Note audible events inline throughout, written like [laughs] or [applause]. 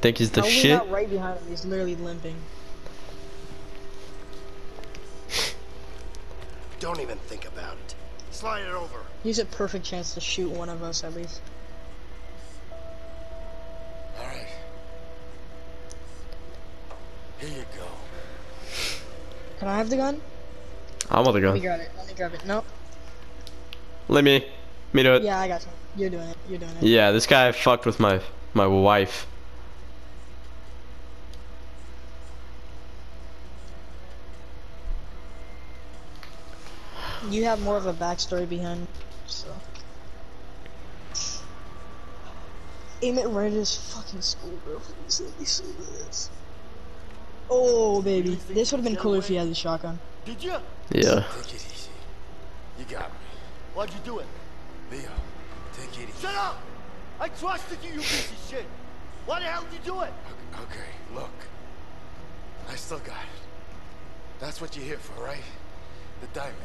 Think he's the no, shit? not right behind him. He's literally limping. [laughs] Don't even think about it. Slide it over. He's a perfect chance to shoot one of us at least. All right. Here you go. Can I have the gun? I want the gun. Let me gun. grab it. Let me grab it. Nope. Let me, me do it. Yeah, I got you. You're doing it. You're doing it. Yeah, this guy fucked with my my wife. You have more of a backstory behind, so. Aim it right at his fucking school, bro. Please let me see this. Oh, baby. This would have been cooler if he had the shotgun. Did you? Yeah. Take it easy. You got me. Why'd you do it? Leo, take it easy. Shut up! I trusted you, you piece of shit. Why the hell did you do it? Okay, look. I still got it. That's what you're here for, right? The diamond.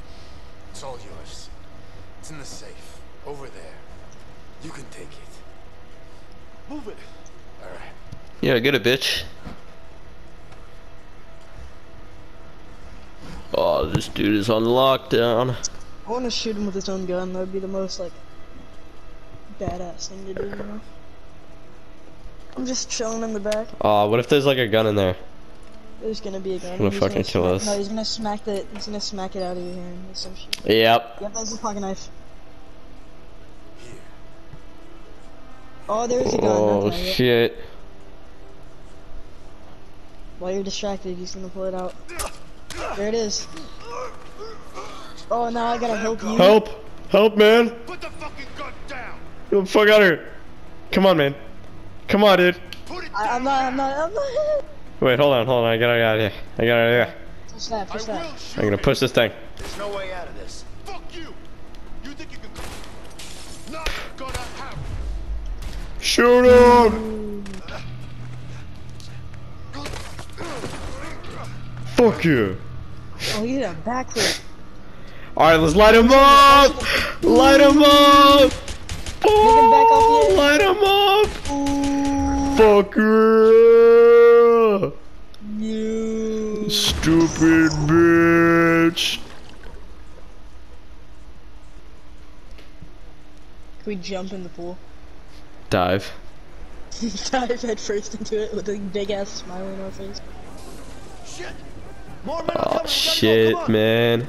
It's all yours. It's in the safe. Over there. You can take it. Move it. Alright. Yeah, get it, bitch. Oh, this dude is on lockdown. I want to shoot him with his own gun. That would be the most, like, badass thing to do, you know? I'm just chilling in the back. Oh, what if there's like a gun in there? There's gonna be a gun. He's Gonna He's fucking kill us. No, he's gonna smack the. He's gonna smack it out of your hand or some shit. Yep. Yep, that's a pocket knife. Oh, there's a gun. Oh okay, yep. shit. While you're distracted, he's gonna pull it out. There it is. Oh, now I gotta help you. Help! Help, man! Put the fucking gun down. Get the fuck out of here! Come on, man. Come on, dude. Put it I. I'm not. I'm not. I'm not. [laughs] Wait, hold on, hold on. I gotta get out of here. I gotta out of here. Push that. push that. I'm gonna push this thing. There's no way out of this. Fuck you. You think you can? Not gonna happen. Shoot him! Fuck you. Oh, you did a backflip. Alright, let's light him up! Light him up! him back up Oh, here. light him up! Ooh. Fuck you! You. Stupid bitch! Can we jump in the pool? Dive. [laughs] Dive head first into it with a big ass smile on our face. Shit. More men are coming. Oh We gotta go. shit, on. man.